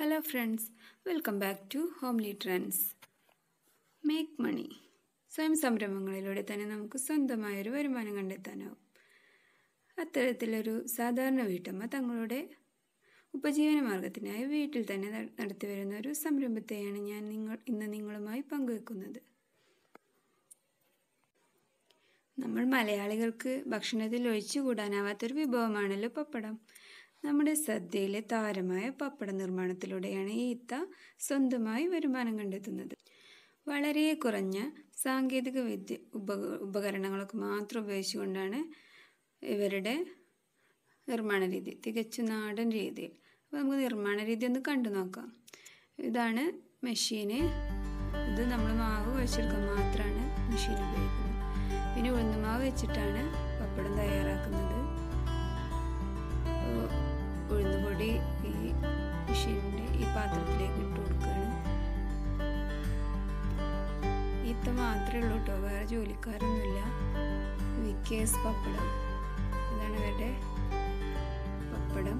Hello friends welcome back to Homely Trends make money സ്വയം സംരംഭങ്ങളിലൂടെ തന്നെ നമുക്ക് സ്വന്തമായൊരു വരുമാനം കണ്ടെത്താനാവും. അത്തരത്തിലൊരു സാധാരണ വീട്ടമ്മ തങ്ങളുടെ ഉപജീവന മാർഗത്തിനായി വീട്ടിൽ തന്നെ നടത്തിവരുന്ന ഒരു സംരംഭത്തെയാണ് ഞാൻ നിങ്ങൾ ഇന്ന് നിങ്ങളുമായി പങ്കുവെക്കുന്നത്. നമ്മൾ മലയാളികൾക്ക് ഭക്ഷണത്തിൽ ഒഴിച്ചുകൂടാനാവാത്തൊരു വിഭവമാണല്ലോ പപ്പടം. നമ്മുടെ സദ്യയിലെ താരമായ പപ്പട നിർമ്മാണത്തിലൂടെയാണ് ഈ ഇത്ത സ്വന്തമായി വരുമാനം കണ്ടെത്തുന്നത്. വളരെ കുറഞ്ഞ സാങ്കേതിക വിദ്യ ഉപ ഉപകരണങ്ങളൊക്കെ മാത്രം ഉപയോഗിച്ചുകൊണ്ടാണ് ഇവരുടെ നിർമ്മാണ രീതി തികച്ചും നാടൻ രീതിയിൽ. അപ്പോൾ നമുക്ക് നിർമ്മാണ രീതി ഒന്ന് കണ്ടു നോക്കാം. ഇതാണ് മെഷീന്. ഇത് നമ്മൾ മാവ് കുഴച്ചെടുക്കാൻ മാത്രമാണ് മെഷീൻ ഉപയോഗിക്കുന്നത്. പിന്നെ ഉഴുന്നുമാവ് വെച്ചിട്ടാണ് പപ്പടം തയ്യാറാക്കുന്നത്. ഉള്ളൂ കേട്ടോ വേറെ ജോലിക്കാരൊന്നുമില്ല. വിക്കേസ് പപ്പടം. ഇതാണ് ഇവരുടെ പപ്പടം.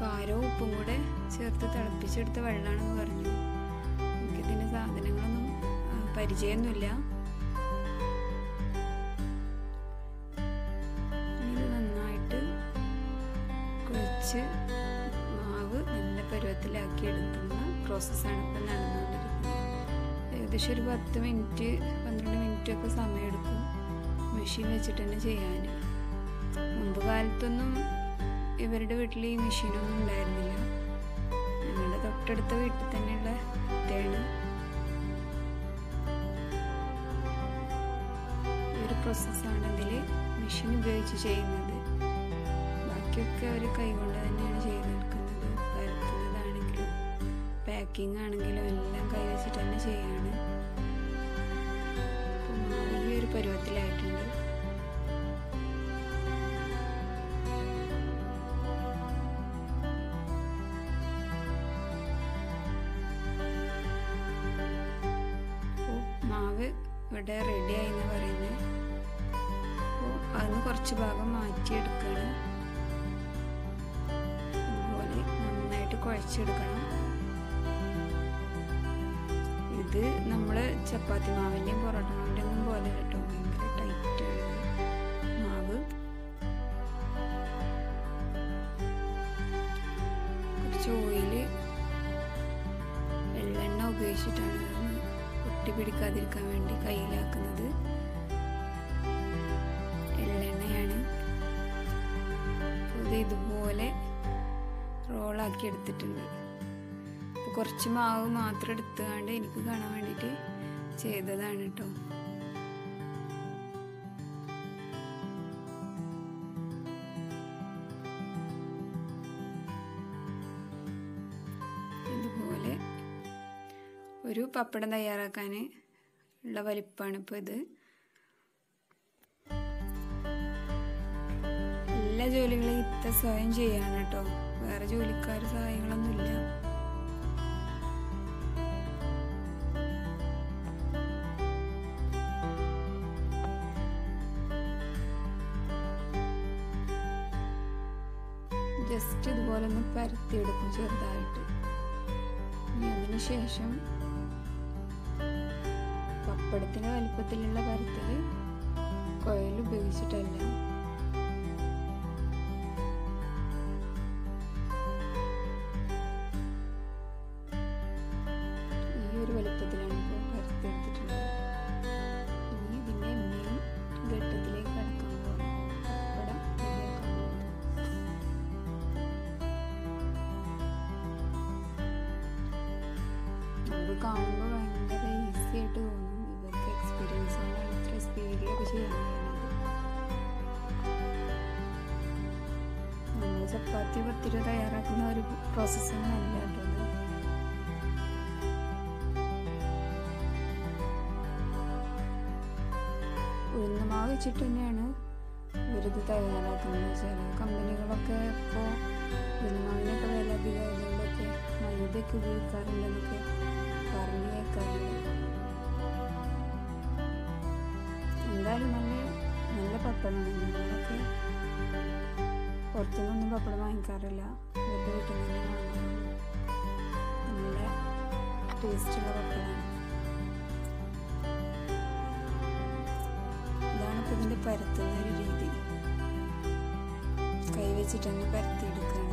കാരവും ഉപ്പും കൂടെ ചേർത്ത് തിളപ്പിച്ചെടുത്ത വെള്ളമാണെന്ന് പറഞ്ഞു. എനിക്കിതിന്റെ സാധനങ്ങളൊന്നും പരിചയമൊന്നുമില്ല. നന്നായിട്ട് മാവ് നല്ല പരുവത്തിലാക്കി എടുക്കുന്ന പ്രോസസ്സാണ് ഇപ്പം നടന്നുകൊണ്ടിരിക്കുന്നത് ഏകദേശം ഒരു പത്ത് മിനിറ്റ് പന്ത്രണ്ട് മിനിറ്റ് ഒക്കെ സമയമെടുക്കും മെഷീൻ വെച്ചിട്ട് തന്നെ ചെയ്യാൻ. മുമ്പ് കാലത്തൊന്നും ഇവരുടെ വീട്ടിൽ ഈ മെഷീനൊന്നും ഉണ്ടായിരുന്നില്ല. ഞങ്ങളുടെ തൊട്ടടുത്ത വീട്ടിൽ തന്നെയുള്ള ഇതാണ് ഒരു പ്രോസസ്സാണ് ഇതിൽ മെഷീൻ ഉപയോഗിച്ച് ചെയ്യുന്നത്. ബാക്കിയൊക്കെ അവർ കൈകൊണ്ട് തന്നെയാണ് ചെയ്തെടുക്കുന്നത് പരത്തുന്നതാണെങ്കിലും പാക്കിംഗ് ആണെങ്കിലും എല്ലാം വെച്ചിട്ട് തന്നെ ചെയ്യാണ്. ഒരു പരുവത്തിലായിട്ടുണ്ട്. മാവ് ഇവിടെ റെഡിയായി എന്ന് പറയുന്നത് അപ്പോൾ അതിന് കുറച്ച് ഭാഗം മാറ്റിയെടുക്കണം. അതുപോലെ നന്നായിട്ട് കുഴച്ചെടുക്കണം. ഇത് നമ്മൾ ചപ്പാത്തി മാവിന്റെയും പൊറോട്ട മാവിന്റെ ഒന്നും പോലെ കേട്ടോ. ഭയങ്കര ടൈറ്റാണ് മാവ്. കുറച്ച് ഓയിൽ വെള്ളെണ്ണ ഉപയോഗിച്ചിട്ടാണ് ഒട്ടി പിടിക്കാതിരിക്കാൻ വേണ്ടി കയ്യിലാക്കുന്നത്. എള്ളെണ്ണയാണ് ഇത് ഇതുപോലെ റോളാക്കി എടുത്തിട്ടുണ്ട്. കുറച്ച് മാവ് മാത്രം എടുത്തുകൊണ്ട് എനിക്ക് കാണാൻ വേണ്ടിയിട്ട് ചെയ്തതാണ് കേട്ടോ. ഇതുപോലെ ഒരു പപ്പടം തയ്യാറാക്കാൻ ഉള്ള വലിപ്പമാണ് ഇപ്പോൾ ഇത്. എല്ലാ ജോലികളും ഇത്ത സ്വയം ചെയ്യാണ് കേട്ടോ. വേറെ ജോലിക്കാർ സഹായങ്ങളൊന്നുമില്ല. ഇനി അതിന് ശേഷം പപ്പടത്തിന് വലിപ്പത്തിലുള്ള പരത്തിൽ കോയിൽ ഉപയോഗിച്ചിട്ടല്ല. കാണുമ്പോൾ ഭയങ്കര ഈസി ആയിട്ട് തോന്നും. ഇവർക്ക് എക്സ്പീരിയൻസ് കൊണ്ടാണ് ഇത്ര സ്പീഡിലൊക്കെ ചെയ്യാൻ നമ്മൾ ചപ്പാത്തി പത്തിരി തയ്യാറാക്കുന്ന ഒരു പ്രോസസ്സൊന്നും അല്ല കേട്ടോ. ഉഴുന്നുമാവ് വെച്ചിട്ട് തന്നെയാണ് ഇവരിത് തയ്യാറാക്കുന്നത്. ചില കമ്പനികളൊക്കെ ഇപ്പോൾ ഉഴുന്നുമാവിനൊക്കെ വില അധികം അധികമായതുകൊണ്ടൊക്കെ മൈദയൊക്കെ ഉപയോഗിക്കാറുണ്ടെന്നൊക്കെ കേൾക്കാറുണ്ട് എന്തായാലും നല്ല നല്ല പപ്പടമാണ്. പുറത്തുനിന്നൊന്നും പപ്പടം വാങ്ങിക്കാറില്ല. ഇവരുടെ വീട്ടിൽ നിന്ന് വാങ്ങാറുള്ളൂ നല്ല ടേസ്റ്റുള്ള പപ്പടമാണ്. ഇതാണ് ഇപ്പം ഇതിന്റെ പരത്തുന്ന ഒരു രീതി. കൈ തന്നെ പരത്തിയെടുക്കുകയാണ്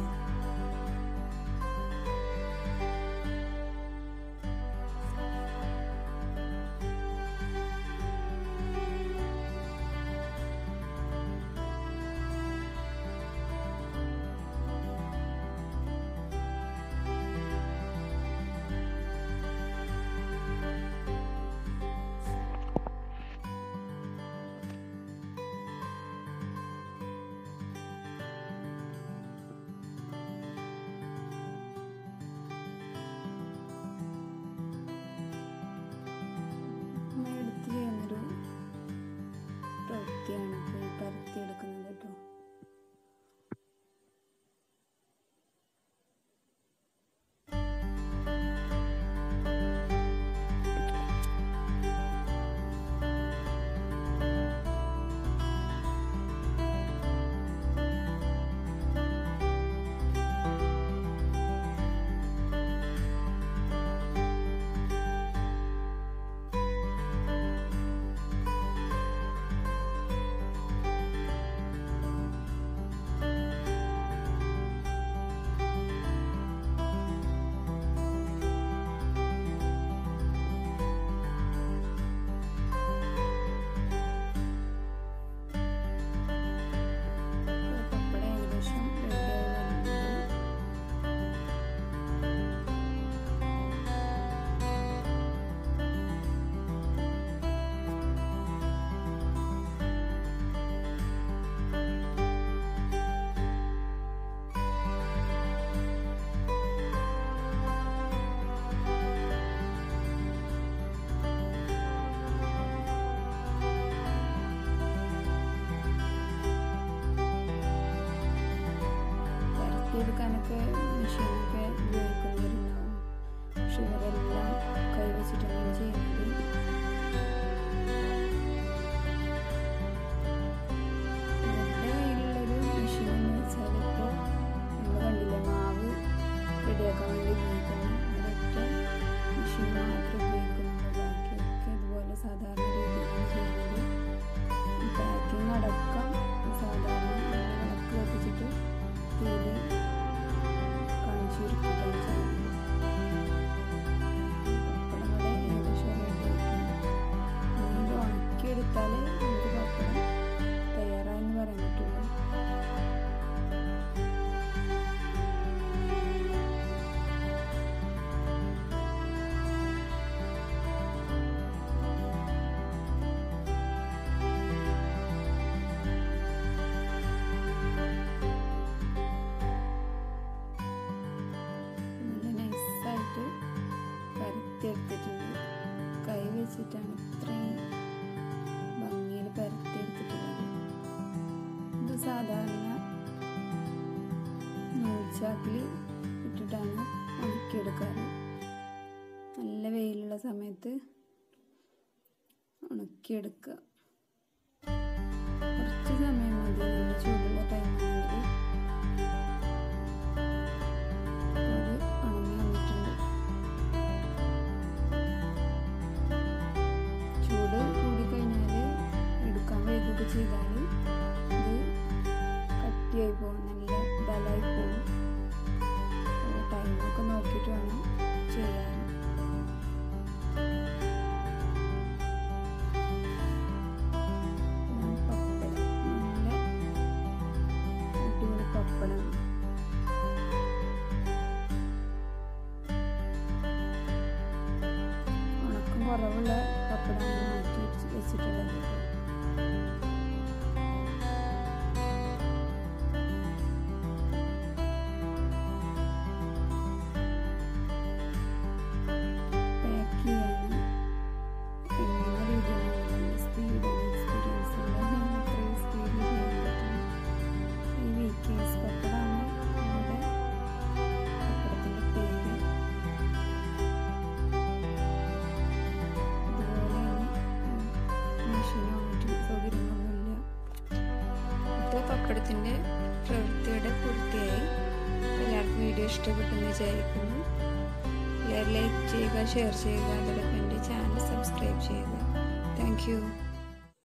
对没事 നൂൽച്ചാക്കിൽ ഇട്ടിട്ടാണ് ഉണക്കിയെടുക്കാറ് നല്ല വെയിലുള്ള സമയത്ത് ഉണക്കിയെടുക്കുക കുറച്ച് സമയം മതി നല്ല ചൂടുള്ള ടൈമാണെങ്കിൽ അത് ഉണങ്ങി വന്നിട്ടുണ്ട്. ചൂട് കൂടിക്കഴിഞ്ഞാൽ എടുക്കാൻ വൈകുകയൊക്കെ ചെയ്താൽ കുറവുള്ള പപ്പടമാണ് മാറ്റി വെച്ച് വെച്ചിട്ടുള്ളത് പപ്പടത്തിന്റെ പ്രവൃത്തിയുടെ പൂർത്തിയായി. എല്ലാവർക്കും വീഡിയോ ഇഷ്ടപ്പെട്ടെന്ന് വിചാരിക്കുന്നു. ലൈക്ക് ചെയ്യുക ഷെയർ ചെയ്യുക അതോടൊപ്പം എന്റെ ചാനൽ സബ്സ്ക്രൈബ് ചെയ്യുക. താങ്ക്